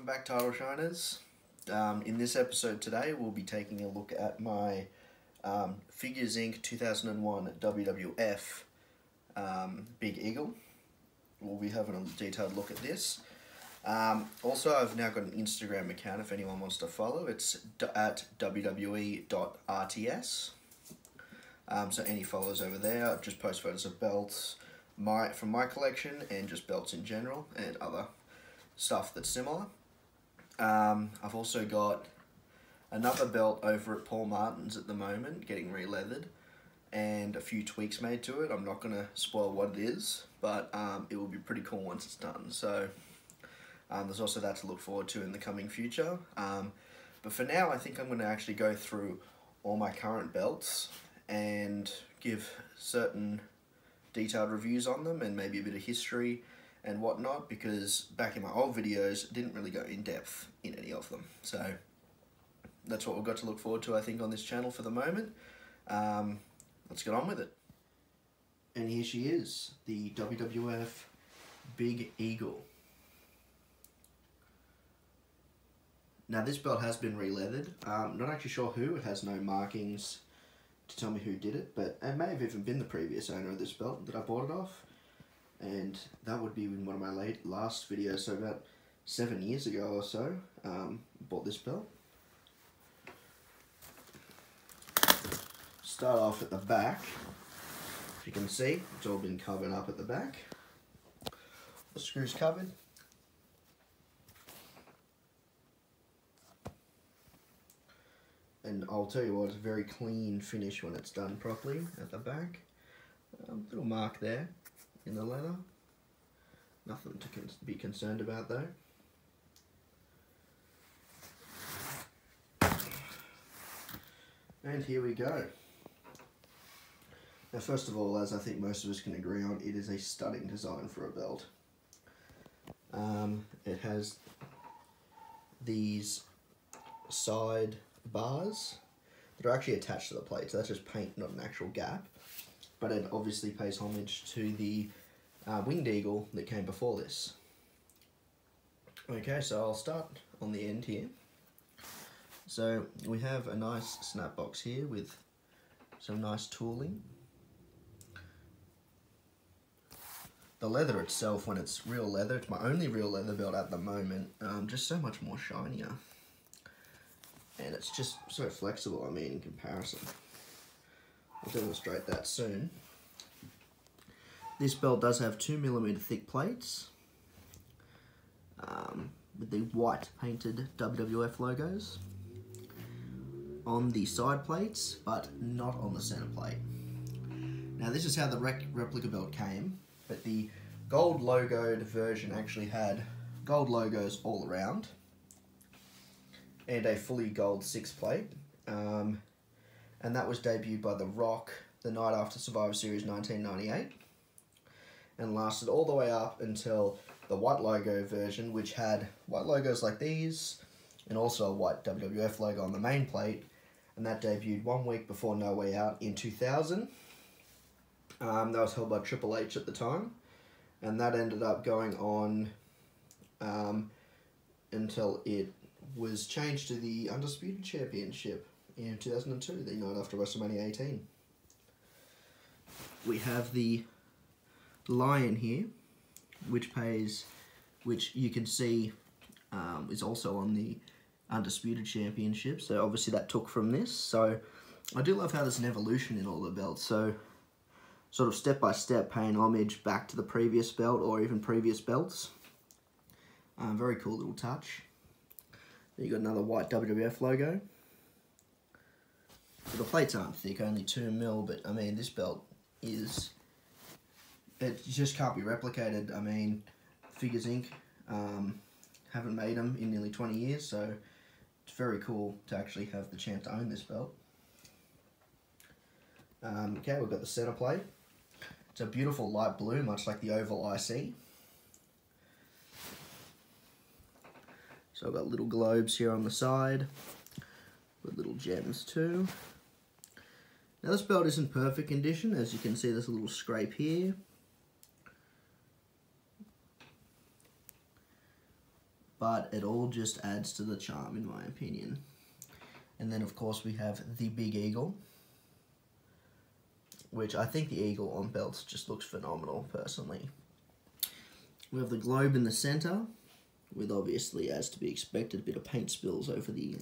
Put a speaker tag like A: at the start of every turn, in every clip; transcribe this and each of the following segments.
A: Welcome back, Title Shiners. Um, in this episode today, we'll be taking a look at my um, Figures Inc. 2001 WWF um, Big Eagle. We'll be having a detailed look at this. Um, also, I've now got an Instagram account if anyone wants to follow. It's at wwe.rts. Um, so any followers over there, just post photos of belts my from my collection and just belts in general and other stuff that's similar. Um, I've also got another belt over at Paul Martin's at the moment, getting re-leathered, and a few tweaks made to it. I'm not going to spoil what it is, but um, it will be pretty cool once it's done. So um, there's also that to look forward to in the coming future. Um, but for now, I think I'm going to actually go through all my current belts and give certain detailed reviews on them and maybe a bit of history and whatnot because back in my old videos didn't really go in depth in any of them. So that's what we've got to look forward to I think on this channel for the moment. Um, let's get on with it. And here she is the WWF Big Eagle. Now this belt has been re-leathered. Um, not actually sure who it has no markings to tell me who did it, but it may have even been the previous owner of this belt that I bought it off. And that would be in one of my late last videos, so about seven years ago or so, um, bought this belt. Start off at the back. If you can see, it's all been covered up at the back. The screws covered. and I'll tell you what, it's a very clean finish when it's done properly at the back. Um, little mark there in the leather. Nothing to con be concerned about though. And here we go. Now first of all, as I think most of us can agree on, it is a stunning design for a belt. Um, it has these side bars that are actually attached to the plate. So that's just paint, not an actual gap. But it obviously pays homage to the uh, winged eagle that came before this. Okay, so I'll start on the end here. So we have a nice snap box here with some nice tooling. The leather itself, when it's real leather, it's my only real leather belt at the moment, um, just so much more shinier and it's just so flexible, I mean, in comparison. I'll demonstrate that soon. This belt does have two millimeter thick plates um, with the white painted WWF logos on the side plates, but not on the center plate. Now this is how the replica belt came, but the gold logoed version actually had gold logos all around and a fully gold six plate. Um, and that was debuted by The Rock the night after Survivor Series 1998 and lasted all the way up until the white logo version, which had white logos like these and also a white WWF logo on the main plate. And that debuted one week before No Way Out in 2000. Um, that was held by Triple H at the time. And that ended up going on um, until it was changed to the Undisputed Championship in 2002, the night after WrestleMania 18. We have the Lion here, which pays, which you can see um, is also on the Undisputed Championship. So obviously that took from this. So I do love how there's an evolution in all the belts. So sort of step by step paying homage back to the previous belt or even previous belts. Um, very cool little touch. You got another white WWF logo. The plates aren't thick, only 2 mil, but I mean, this belt is, it just can't be replicated. I mean, Figures Inc. Um, haven't made them in nearly 20 years, so it's very cool to actually have the chance to own this belt. Um, okay, we've got the center plate. It's a beautiful light blue, much like the oval IC. So I've got little globes here on the side with little gems too. Now this belt is in perfect condition. As you can see, there's a little scrape here. but it all just adds to the charm in my opinion. And then of course we have the Big Eagle, which I think the Eagle on belts just looks phenomenal personally. We have the globe in the center, with obviously, as to be expected, a bit of paint spills over the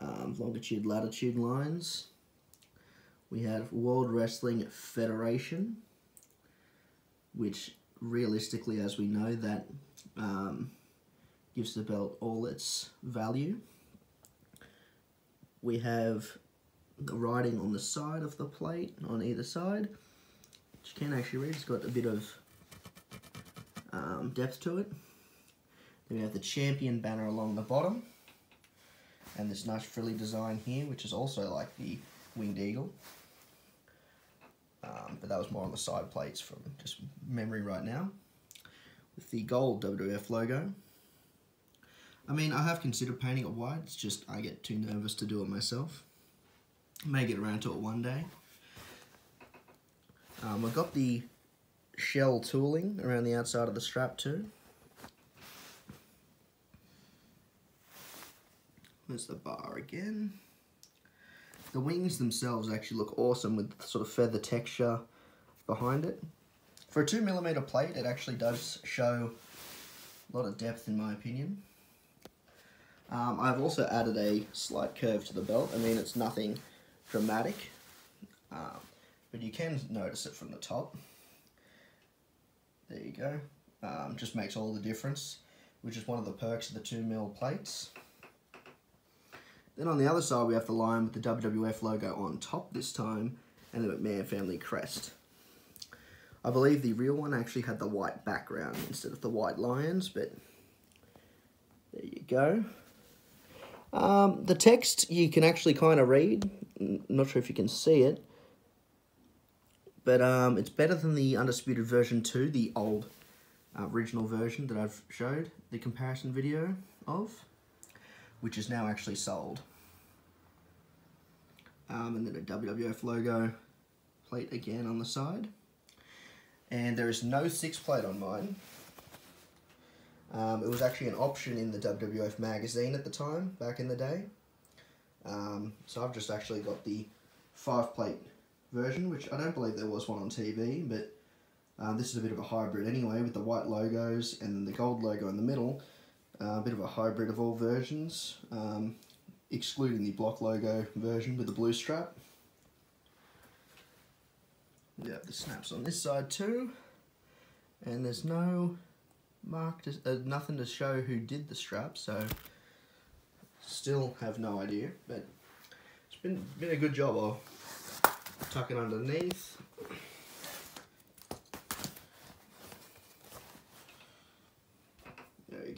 A: um, longitude latitude lines. We have World Wrestling Federation, which realistically, as we know, that um, gives the belt all its value. We have the writing on the side of the plate, on either side, which you can actually read. It's got a bit of um, depth to it. Then we have the champion banner along the bottom. And this nice frilly design here, which is also like the winged eagle. Um, but that was more on the side plates from just memory right now. With the gold WWF logo. I mean, I have considered painting it white, it's just I get too nervous to do it myself. May get around to it one day. Um, I got the shell tooling around the outside of the strap too. There's the bar again. The wings themselves actually look awesome with the sort of feather texture behind it. For a 2mm plate, it actually does show a lot of depth in my opinion. Um, I've also added a slight curve to the belt. I mean, it's nothing dramatic, um, but you can notice it from the top. There you go. Um, just makes all the difference, which is one of the perks of the 2mm plates. Then on the other side, we have the lion with the WWF logo on top this time, and the McMahon family crest. I believe the real one actually had the white background instead of the white lions, but there you go. Um, the text you can actually kind of read. Not sure if you can see it. But um, it's better than the Undisputed version 2, the old uh, original version that I've showed the comparison video of which is now actually sold. Um, and then a WWF logo plate again on the side. And there is no six plate on mine. Um, it was actually an option in the WWF magazine at the time, back in the day. Um, so I've just actually got the five plate version, which I don't believe there was one on TV, but um, this is a bit of a hybrid anyway, with the white logos and the gold logo in the middle. A bit of a hybrid of all versions, um, excluding the block logo version with the blue strap. Yeah, the snaps on this side too. And there's no mark, to, uh, nothing to show who did the strap, so still have no idea. But it's been been a good job. of tucking underneath.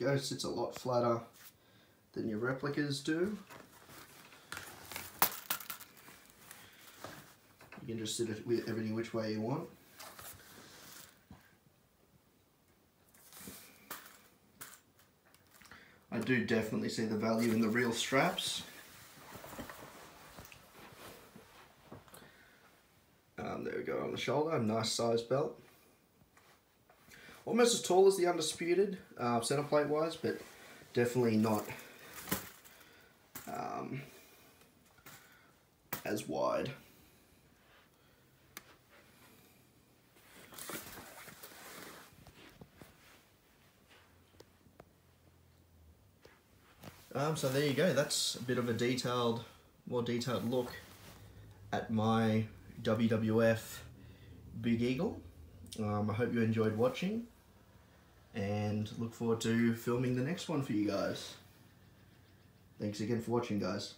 A: Go, sits a lot flatter than your replicas do. You can just sit it with everything which way you want. I do definitely see the value in the real straps. Um, there we go on the shoulder, nice size belt almost as tall as the Undisputed, uh, center plate wise, but definitely not um, as wide. Um, so there you go, that's a bit of a detailed, more detailed look at my WWF Big Eagle. Um, I hope you enjoyed watching and look forward to filming the next one for you guys. Thanks again for watching guys.